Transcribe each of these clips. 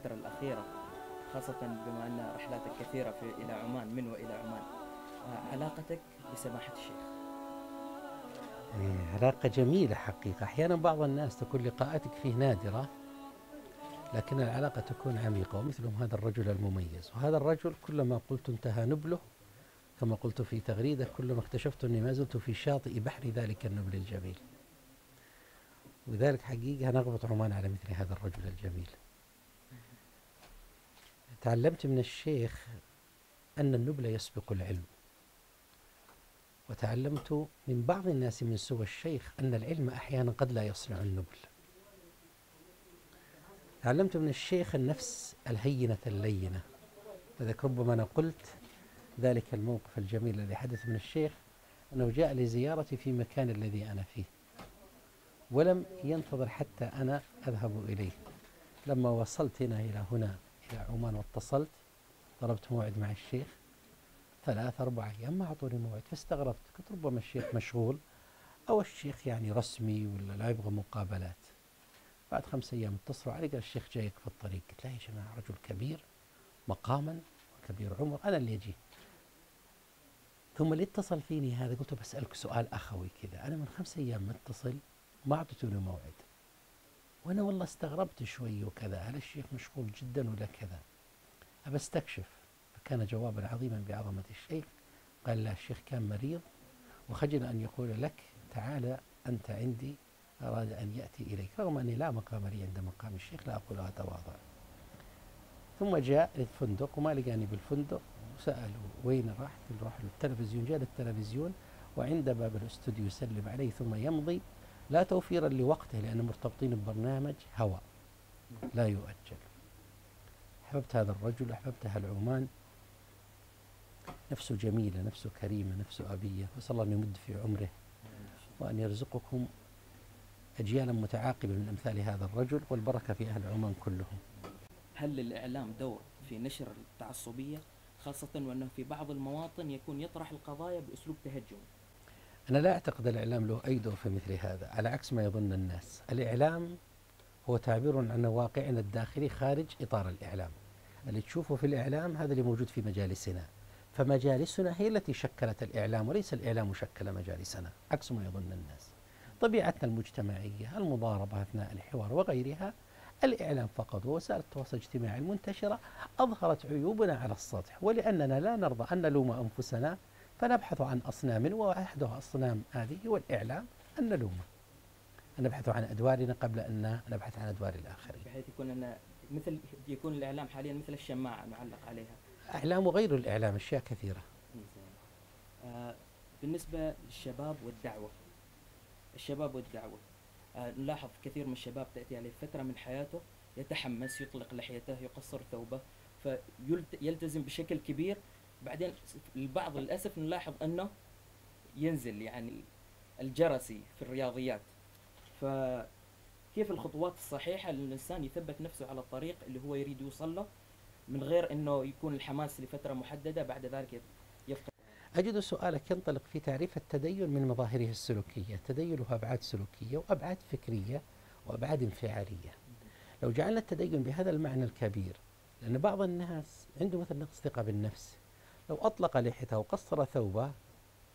الفترة الأخيرة خاصة بما أن رحلاتك كثيرة في إلى عمان من وإلى عمان. علاقتك بسماحة الشيخ؟ إيه، علاقة جميلة حقيقة. أحيانا بعض الناس تكون لقاءاتك فيه نادرة لكن العلاقة تكون عميقة ومثلهم هذا الرجل المميز. وهذا الرجل كلما قلت انتهى نبله كما قلت في تغريدة كلما اكتشفت أني ما زلت في شاطئ بحر ذلك النبل الجميل. وذلك حقيقة نغبط عمان على مثل هذا الرجل الجميل. تعلمت من الشيخ أن النبل يسبق العلم. وتعلمت من بعض الناس من سوى الشيخ أن العلم أحيانا قد لا يصنع النبل. تعلمت من الشيخ النفس الهينة اللينة. لذلك ربما أنا قلت ذلك الموقف الجميل الذي حدث من الشيخ أنه جاء لزيارتي في مكان الذي أنا فيه. ولم ينتظر حتى أنا أذهب إليه. لما وصلت هنا إلى هنا إلى عمان واتصلت طلبت موعد مع الشيخ. ثلاث أربع أيام ما أعطوني موعد فاستغربت قلت ربما الشيخ مشغول أو الشيخ يعني رسمي ولا لا يبغى مقابلات. بعد خمس أيام اتصلوا علي قال الشيخ جايك في الطريق. قلت لا يا جماعة رجل كبير مقاما وكبير عمر أنا اللي أجي. ثم اللي اتصل فيني هذا قلت بسألك سؤال أخوي كذا. أنا من خمس أيام متصل ما أعطيتوني موعد. وأنا والله استغربت شوي وكذا هل الشيخ مشغول جدا ولا كذا؟ أبى أستكشف. فكان جوابا عظيما بعظمة الشيخ. قال لا الشيخ كان مريض وخجل أن يقول لك تعال أنت عندي أراد أن يأتي إليك. رغم أني لا مقام لي عند مقام الشيخ لا أقولها تواضع ثم جاء للفندق وما لقاني بالفندق. وسألوا وين راح راح للتلفزيون. جاء للتلفزيون وعند باب الأستوديو يسلم عليه ثم يمضي. لا توفيرا لوقته لأن مرتبطين ببرنامج هواء لا يؤجل. أحببت هذا الرجل أحببت أهل عمان نفسه جميلة نفسه كريمة نفسه أبية. وصلى الله أن يمد في عمره وأن يرزقكم أجيالا متعاقبة من أمثال هذا الرجل والبركة في أهل عمان كلهم. هل للإعلام دور في نشر التعصبية خاصة وأنه في بعض المواطن يكون يطرح القضايا بأسلوب تهجمي أنا لا أعتقد الإعلام له أي دور في مثل هذا على عكس ما يظن الناس. الإعلام هو تعبير عن واقعنا الداخلي خارج إطار الإعلام. اللي تشوفه في الإعلام هذا اللي موجود في مجالسنا. فمجالسنا هي التي شكلت الإعلام وليس الإعلام شكل مجالسنا عكس ما يظن الناس. طبيعتنا المجتمعية المضاربة أثناء الحوار وغيرها الإعلام فقط ووسائل التواصل الاجتماعي المنتشرة أظهرت عيوبنا على السطح. ولأننا لا نرضى أن نلوم أنفسنا فنبحث عن أصنام وأحد أصنام هذه هو الإعلام أن نلومه. أن نبحث عن أدوارنا قبل أن نبحث عن أدوار الآخرين. بحيث يكون أن مثل يكون الإعلام حاليا مثل الشماعة نعلق عليها. إعلام وغير الإعلام أشياء كثيرة. آه بالنسبة للشباب والدعوة. الشباب والدعوة. آه نلاحظ كثير من الشباب تأتي عليه فترة من حياته يتحمس يطلق لحيته يقصر ثوبه فيلتزم بشكل كبير بعدين البعض للأسف نلاحظ أنه ينزل يعني الجرسي في الرياضيات. فكيف الخطوات الصحيحة للإنسان يثبت نفسه على الطريق اللي هو يريد يوصل له من غير أنه يكون الحماس لفترة محددة بعد ذلك يفقد أجد سؤالك ينطلق في تعريف التدين من مظاهره السلوكية التدين له أبعاد سلوكية وأبعاد فكرية وأبعاد انفعالية. لو جعلنا التدين بهذا المعنى الكبير لأن بعض الناس عنده مثلا نقص ثقة بالنفس. لو أطلق لحيته وقصر ثوبه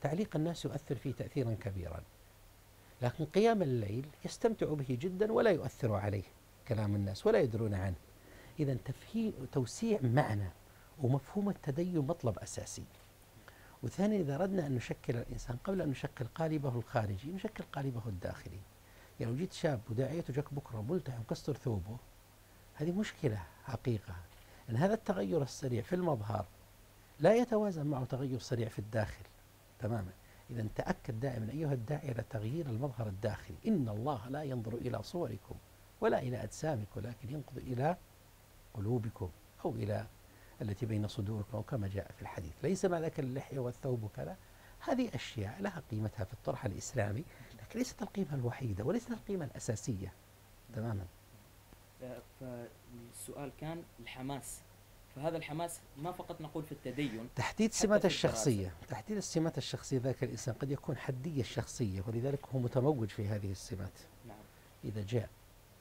تعليق الناس يؤثر فيه تأثيرا كبيرا. لكن قيام الليل يستمتع به جدا ولا يؤثر عليه كلام الناس ولا يدرون عنه. إذا توسيع معنى ومفهوم التدين مطلب أساسي. وثانيا إذا أردنا أن نشكل الإنسان قبل أن نشكل قالبه الخارجي نشكل قالبه الداخلي. يعني لو جيت شاب وداعيته جاك بكرة ملتحم مكسر ثوبه هذه مشكلة حقيقة. أن هذا التغير السريع في المظهر لا يتوازن معه تغير سريع في الداخل. تماما. إذا تأكد دائما أيها الداعي إلى تغيير المظهر الداخلي. إن الله لا ينظر إلى صوركم ولا إلى أجسامكم ولكن ينظر إلى قلوبكم أو إلى التي بين صدوركم أو كما جاء في الحديث. ليس ما ذاك اللحية والثوب وكذا. هذه أشياء لها قيمتها في الطرح الإسلامي لكن ليست القيمة الوحيدة وليست القيمة الأساسية. تماما. فالسؤال كان الحماس. فهذا الحماس ما فقط نقول في التدين تحديد سمات الشخصية تحديد السمات الشخصية ذاك الإنسان قد يكون حدي الشخصية ولذلك هو متموج في هذه السمات. نعم. إذا جاء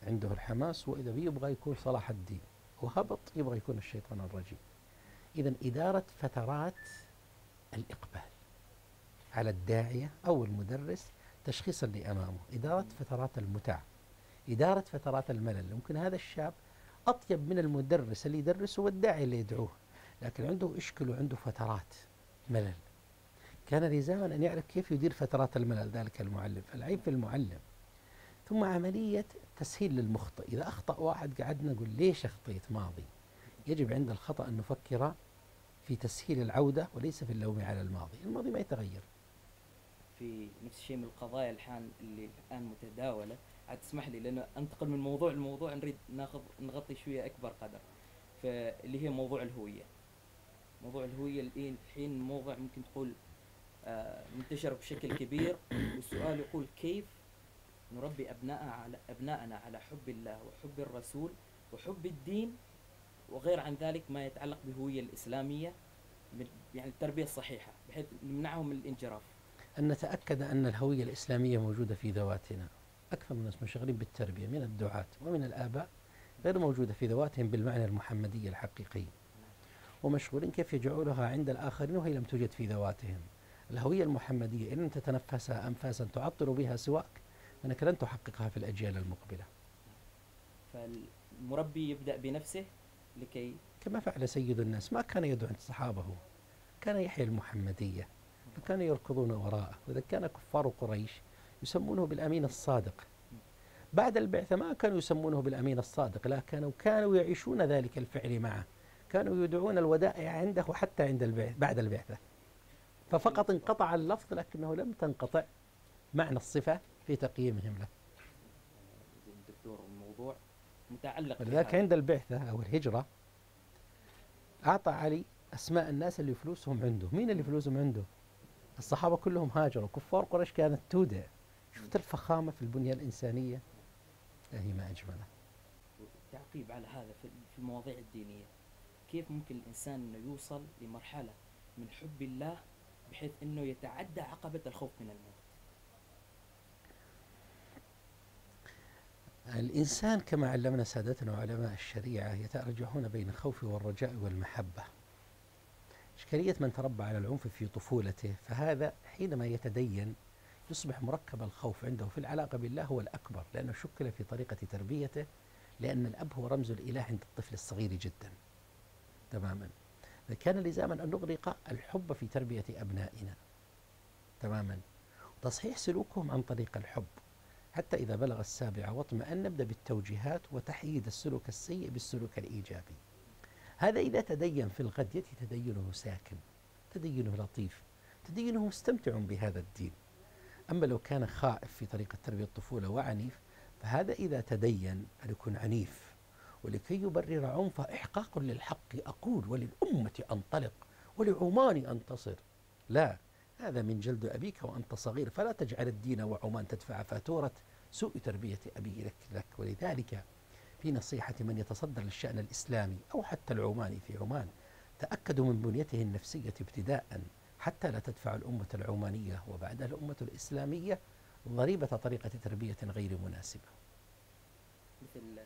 عنده الحماس وإذا يبغى يكون صلاح الدين. وهبط يبغى يكون الشيطان الرجيم. إذا إدارة فترات الإقبال على الداعية أو المدرس تشخيصا لأمامه. إدارة فترات المتع إدارة فترات الملل. ممكن هذا الشاب أطيب من المدرس اللي يدرسه والداعي اللي يدعوه. لكن عنده إشكال وعنده فترات ملل. كان لزاما أن يعرف كيف يدير فترات الملل ذلك المعلم. فالعيب في المعلم. ثم عملية تسهيل للمخطئ. إذا أخطأ واحد قعدنا نقول ليش أخطيت ماضي؟ يجب عند الخطأ أن نفكر في تسهيل العودة وليس في اللوم على الماضي. الماضي ما يتغير. في نفس الشيء من القضايا الحان اللي الآن متداولة عاد تسمح لي لأنه أنتقل من موضوع لموضوع نريد ناخذ نغطي شوية أكبر قدر. فاللي هي موضوع الهوية. موضوع الهوية الحين موضوع ممكن تقول آه منتشر بشكل كبير. والسؤال يقول كيف نربي أبناء على ابنائنا على حب الله وحب الرسول وحب الدين؟ وغير عن ذلك ما يتعلق بالهويه الإسلامية يعني التربية الصحيحة بحيث نمنعهم من الانجراف. أن نتأكد أن الهوية الإسلامية موجودة في ذواتنا. أكثر من الناس مشغولين بالتربية من الدعاة ومن الآباء غير موجودة في ذواتهم بالمعنى المحمدي الحقيقي. ومشغولين كيف يجعلها عند الآخرين وهي لم توجد في ذواتهم. الهوية المحمدية إن لم تتنفسها أنفاسا تعطر بها سواك فإنك لن تحققها في الأجيال المقبلة. فالمربي يبدأ بنفسه لكي كما فعل سيد الناس ما كان يدعو عند صحابه. كان يحيى المحمدية فكانوا يركضون وراءه. وإذا كان كفار قريش يسمونه بالأمين الصادق. بعد البعثة ما كانوا يسمونه بالأمين الصادق لكن كانوا يعيشون ذلك الفعل معه. كانوا يدعون الودائع عنده حتى عند البعث بعد البعثة. ففقط انقطع اللفظ لكنه لم تنقطع معنى الصفة في تقييمهم له. دكتور الموضوع متعلق ولذلك عند البعثة أو الهجرة أعطى علي أسماء الناس اللي فلوسهم عنده. مين اللي فلوسهم عنده؟ الصحابة كلهم هاجروا. كفار قريش كانت تودع. شفت الفخامة في البنية الإنسانية؟ هي ما أجمله تعقيب على هذا في المواضيع الدينية. كيف ممكن الإنسان أنه يوصل لمرحلة من حب الله بحيث أنه يتعدى عقبة الخوف من الموت؟ الإنسان كما علمنا سادتنا وعلماء الشريعة يتأرجحون بين الخوف والرجاء والمحبة. إشكالية من تربى على العنف في طفولته فهذا حينما يتدين يصبح مركب الخوف عنده في العلاقة بالله هو الأكبر لأنه شكل في طريقة تربيته لأن الأب هو رمز الإله عند الطفل الصغير جدا. تماما. كان لزاما أن نغرق الحب في تربية أبنائنا. تماما. تصحيح سلوكهم عن طريق الحب. حتى إذا بلغ السابعة واطمأن نبدأ بالتوجيهات وتحييد السلوك السيء بالسلوك الإيجابي. هذا إذا تدين في الغد يأتي تدينه ساكن تدينه لطيف تدينه مستمتع بهذا الدين. أما لو كان خائف في طريقة تربية الطفولة وعنيف فهذا إذا تدين أن يكون عنيف. ولكي يبرر عنفه إحقاق للحق أقول وللأمة أنطلق ولعمان أنتصر لا هذا من جلد أبيك وأنت صغير. فلا تجعل الدين وعمان تدفع فاتورة سوء تربية أبي لك, لك. ولذلك في نصيحة من يتصدر للشأن الإسلامي أو حتى العماني في عمان تأكدوا من بنيته النفسية ابتداء. حتى لا تدفع الأمة العمانية وبعدها الأمة الإسلامية ضريبة طريقة تربية غير مناسبة. مثل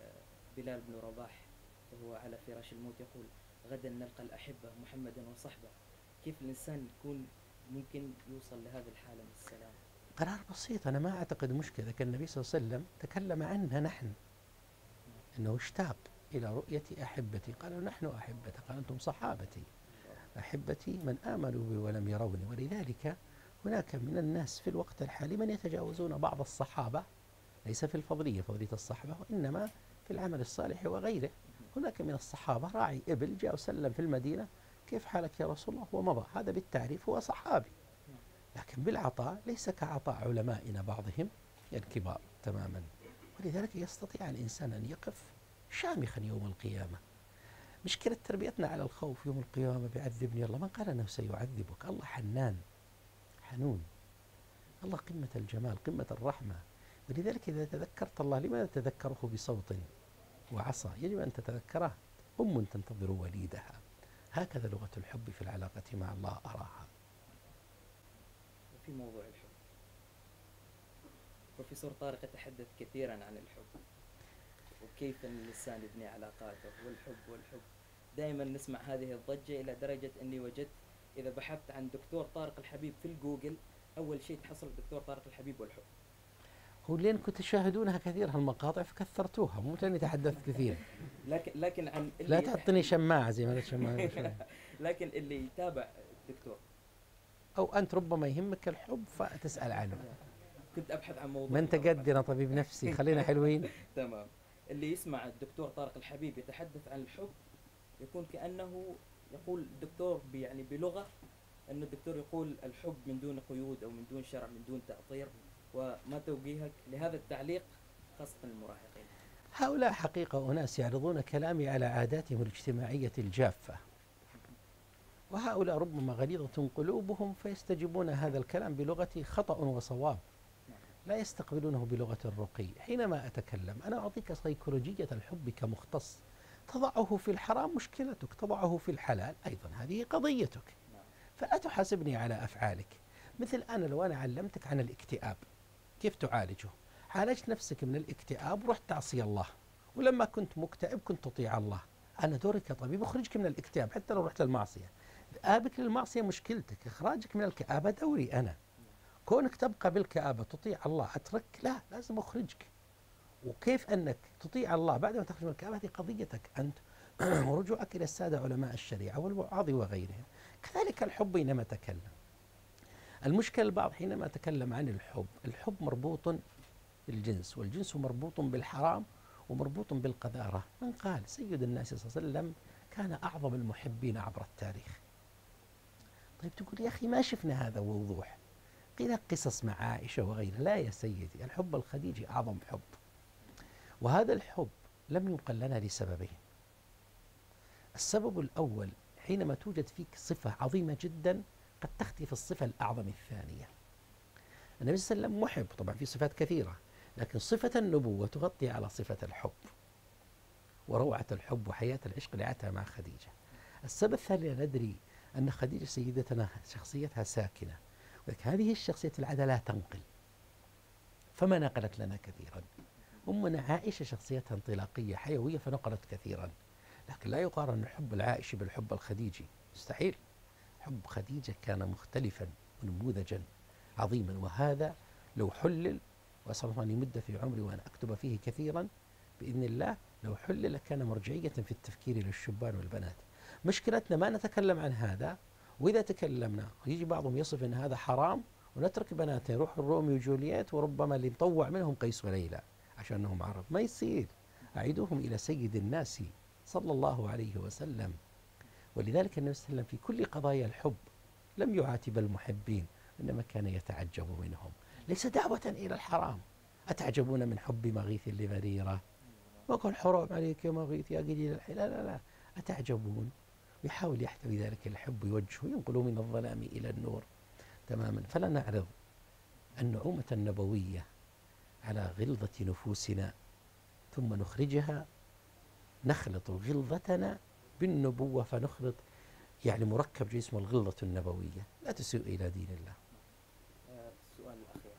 بلال بن رباح وهو على فراش الموت يقول غدا نلقى الأحبة محمدا وصحبه. كيف الإنسان يكون ممكن يوصل لهذه الحالة من السلام؟ قرار بسيط أنا ما أعتقد مشكلة. كان النبي صلى الله عليه وسلم تكلم عنها نحن. أنه اشتاق إلى رؤية أحبتي. قالوا نحن أحبتي قال أنتم صحابتي. أحبتي من آمنوا بي ولم يروني. ولذلك هناك من الناس في الوقت الحالي من يتجاوزون بعض الصحابة ليس في الفضلية فضلية الصحابة وإنما في العمل الصالح وغيره. هناك من الصحابة راعي إبل جاء وسلم في المدينة كيف حالك يا رسول الله؟ ومضى. هذا بالتعريف هو صحابي. لكن بالعطاء ليس كعطاء علمائنا بعضهم الكبار تماما. ولذلك يستطيع الإنسان أن يقف شامخا يوم القيامة. مشكلة تربيتنا على الخوف يوم القيامة بيعذبني. الله من قال أنه سيعذبك. الله حنان حنون. الله قمة الجمال قمة الرحمة. ولذلك إذا تذكرت الله لماذا تذكره بصوت وعصا؟ يجب أن تتذكره أم تنتظر وليدها. هكذا لغة الحب في العلاقة مع الله أراها. وفي موضوع الحب. بروفيسور طارق يتحدث كثيرا عن الحب. وكيف إن الإنسان يبني علاقاته والحب والحب. دائما نسمع هذه الضجة إلى درجة إني وجدت إذا بحثت عن دكتور طارق الحبيب في الجوجل أول شيء تحصل الدكتور طارق الحبيب والحب. هو لأنكم تشاهدونها كثير هالمقاطع فكثرتوها مو لأني تحدثت كثير. لكن لكن عن لا تعطيني شماعة زي ما قلت شماعة. لكن اللي يتابع الدكتور. أو أنت ربما يهمك الحب فتسأل عنه. كنت أبحث عن موضوع ما أنت قد أنا طبيب نفسي؟ خلينا حلوين. تمام. اللي يسمع الدكتور طارق الحبيب يتحدث عن الحب يكون كأنه يقول الدكتور يعني بلغة أن الدكتور يقول الحب من دون قيود أو من دون شرع من دون تأطير وما توجيهك لهذا التعليق خاصة المراهقين. هؤلاء حقيقة أناس يعرضون كلامي على عاداتهم الاجتماعية الجافة. وهؤلاء ربما غليظة قلوبهم فيستجيبون هذا الكلام بلغة خطأ وصواب. لا يستقبلونه بلغة الرقي. حينما أتكلم أنا أعطيك سيكولوجية الحب كمختص. تضعه في الحرام مشكلتك تضعه في الحلال أيضا هذه قضيتك. فلا تحاسبني على أفعالك. مثل أنا لو أنا علمتك عن الاكتئاب كيف تعالجه؟ عالجت نفسك من الاكتئاب ورحت تعصي الله. ولما كنت مكتئب كنت تطيع الله. أنا دوري كطبيب أخرجك من الاكتئاب حتى لو رحت للمعصية. ذهابك للمعصية مشكلتك إخراجك من الكآبة دوري أنا. كونك تبقى بالكآبة تطيع الله أترك؟ لا لازم أخرجك. وكيف أنك تطيع الله بعد ما تخرج من الكآبة؟ هذه قضيتك أنت. ورجوعك إلى السادة علماء الشريعة والوعاظ وغيرهم. كذلك الحب حينما تكلم. المشكلة البعض حينما تكلم عن الحب الحب مربوط بالجنس والجنس مربوط بالحرام ومربوط بالقذارة. من قال؟ سيد الناس صلى الله عليه وسلم كان أعظم المحبين عبر التاريخ. طيب تقول يا أخي ما شفنا هذا بوضوح قيل قصص مع عائشة وغيرها. لا يا سيدي الحب الخديجي أعظم حب. وهذا الحب لم ينقل لنا لسببين السبب الأول حينما توجد فيك صفة عظيمة جدا قد تختفي الصفة الأعظم الثانية. النبي صلى الله عليه وسلم محب طبعا في صفات كثيرة لكن صفة النبوة تغطي على صفة الحب. وروعة الحب وحياة العشق لعتها مع خديجة. السبب الثاني ندري أن خديجة سيدتنا شخصيتها ساكنة. ولكن هذه الشخصية العادة لا تنقل. فما نقلت لنا كثيرا. أمنا عائشة شخصيتها انطلاقية حيوية فنقلت كثيرا. لكن لا يقارن الحب العائشي بالحب الخديجي. مستحيل. حب خديجة كان مختلفا ونموذجا عظيما. وهذا لو حلل وأسأل الله أن يمد في عمري وأن أكتب فيه كثيرا بإذن الله لو حلل كان مرجعية في التفكير للشبان والبنات. مشكلتنا ما نتكلم عن هذا. وإذا تكلمنا يجي بعضهم يصف أن هذا حرام ونترك بناتنا يروح الروميو وجولييت وربما اللي مطوع منهم قيس وليلى عشان أنهم عرب. ما يصير. أعيدوهم إلى سيد الناس صلى الله عليه وسلم. ولذلك النبي صلى الله عليه وسلم في كل قضايا الحب لم يعاتب المحبين إنما كان يتعجب منهم. ليس دعوة إلى الحرام. أتعجبون من حب مغيث لمريرة وقال حرام عليك يا مغيث يا قليل الحي لا لا لا. أتعجبون؟ ويحاول يحتوي ذلك الحب يوجهه ينقل من الظلام إلى النور تماما. فلا نعرض النعومة النبوية على غلظة نفوسنا ثم نخرجها. نخلط غلظتنا بالنبوة فنخلط يعني مركب اسمه الغلظة النبوية. لا تسيء إلى دين الله. آه، السؤال الأخير.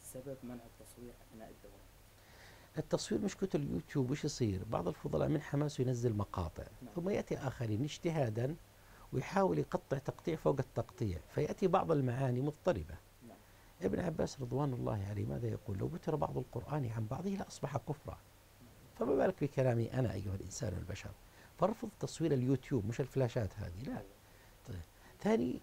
سبب منع التصوير أثناء الدورة. التصوير مشكلة اليوتيوب وش يصير؟ بعض الفضلاء من حماسه ينزل مقاطع نعم. ثم يأتي آخرين اجتهادا ويحاول يقطع تقطيع فوق التقطيع فيأتي بعض المعاني مضطربة. نعم. ابن عباس رضوان الله عليه ماذا يقول؟ لو بتر بعض القرآن عن بعضه لأصبح كفرا. فما بالك بكلامي أنا أيها الإنسان البشر؟ فرفض تصوير اليوتيوب مش الفلاشات هذه لا. طيب. ثاني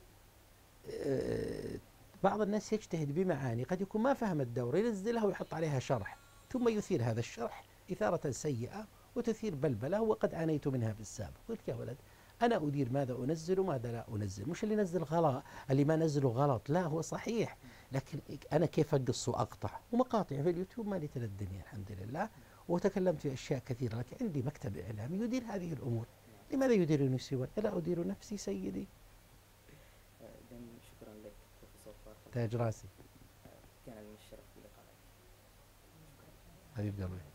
آه، بعض الناس يجتهد بمعاني قد يكون ما فهم الدورة ينزلها ويحط عليها شرح. ثم يثير هذا الشرح إثارة سيئة وتثير بلبلة وقد عانيت منها في السابق قلت يا ولد أنا أدير ماذا أنزل وماذا لا أنزل. مش اللي نزل غلط اللي ما نزله غلط. لا هو صحيح. لكن أنا كيف أقص وأقطع؟ ومقاطع في اليوتيوب مالي تلى الدنيا الحمد لله. وتكلمت في أشياء كثيرة لكن عندي مكتب إعلامي يدير هذه الأمور. لماذا يديرني سوى ألا أدير نفسي سيدي. آه، شكرا لك تاج راسي كان لنا الشرف بلقائك حبيب قلبي